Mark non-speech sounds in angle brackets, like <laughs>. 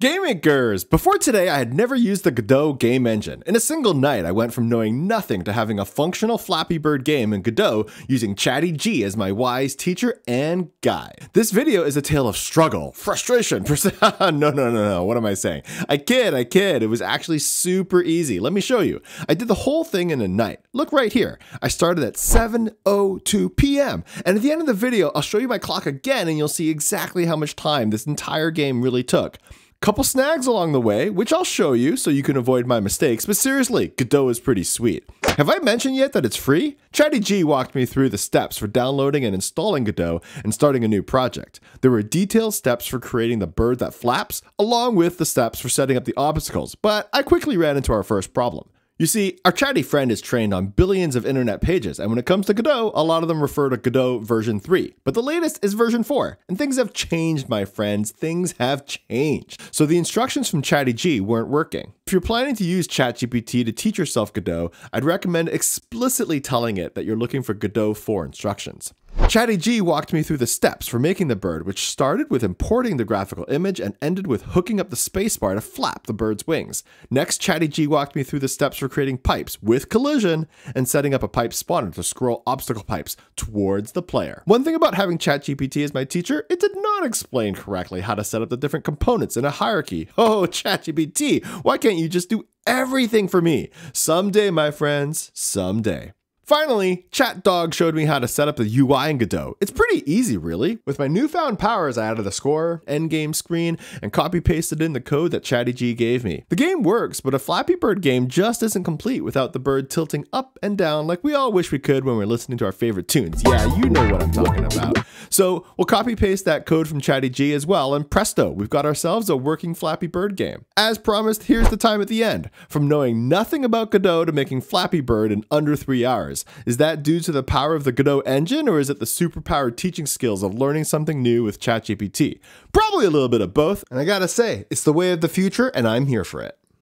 GameMakers! Before today, I had never used the Godot game engine. In a single night, I went from knowing nothing to having a functional Flappy Bird game in Godot using Chatty G as my wise teacher and guide. This video is a tale of struggle, frustration, <laughs> <laughs> no, no, no, no, what am I saying? I kid, I kid, it was actually super easy. Let me show you. I did the whole thing in a night. Look right here. I started at 7.02 p.m. And at the end of the video, I'll show you my clock again and you'll see exactly how much time this entire game really took. Couple snags along the way, which I'll show you so you can avoid my mistakes, but seriously, Godot is pretty sweet. Have I mentioned yet that it's free? Chatty G walked me through the steps for downloading and installing Godot and starting a new project. There were detailed steps for creating the bird that flaps, along with the steps for setting up the obstacles, but I quickly ran into our first problem. You see, our chatty friend is trained on billions of internet pages, and when it comes to Godot, a lot of them refer to Godot version 3. But the latest is version 4, and things have changed, my friends. Things have changed. So the instructions from Chatty G weren't working. If you're planning to use ChatGPT to teach yourself Godot, I'd recommend explicitly telling it that you're looking for Godot 4 instructions. Chatty G walked me through the steps for making the bird, which started with importing the graphical image and ended with hooking up the spacebar to flap the bird's wings. Next, Chatty G walked me through the steps for creating pipes with collision and setting up a pipe spawner to scroll obstacle pipes towards the player. One thing about having ChatGPT as my teacher, it did not explain correctly how to set up the different components in a hierarchy. <laughs> Oh, ChatGPT, why can't you just do everything for me? Someday, my friends, someday. Finally, ChatDog showed me how to set up the UI in Godot. It's pretty easy, really. With my newfound powers, I added the score, endgame screen, and copy pasted in the code that Chatty G gave me. The game works, but a Flappy Bird game just isn't complete without the bird tilting up and down like we all wish we could when we're listening to our favorite tunes. Yeah, you know what I'm talking about. So we'll copy paste that code from Chatty G as well, and presto, we've got ourselves a working Flappy Bird game. As promised, here's the time at the end. From knowing nothing about Godot to making Flappy Bird in under three hours. Is that due to the power of the Godot engine, or is it the superpowered teaching skills of learning something new with ChatGPT? Probably a little bit of both, and I gotta say, it's the way of the future, and I'm here for it.